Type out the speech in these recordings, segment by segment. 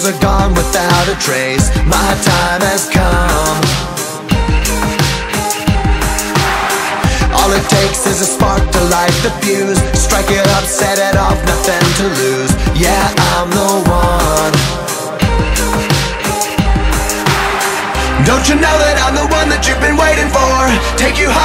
Those are gone without a trace. My time has come. All it takes is a spark to light the fuse. Strike it up, set it off, nothing to lose. Yeah, I'm the one. Don't you know that I'm the one that you've been waiting for? Take you higher,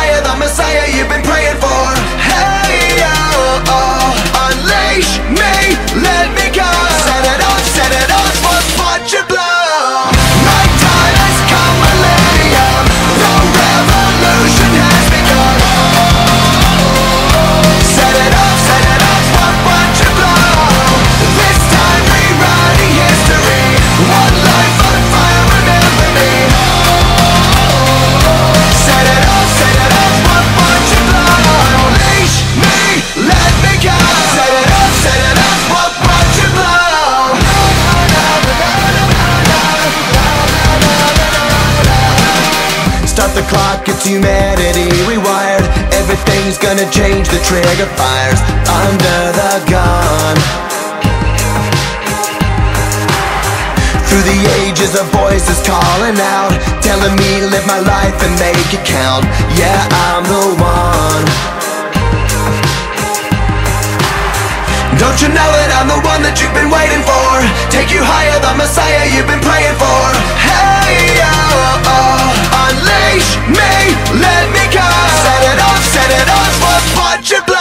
the clock, it's humanity rewired. Everything's gonna change, the trigger fires Under the gun. Through the ages a voice is calling out Telling me live my life and make it count. Yeah, I'm the one. Don't you know that I'm the one that you've been waiting for? Take you Hundred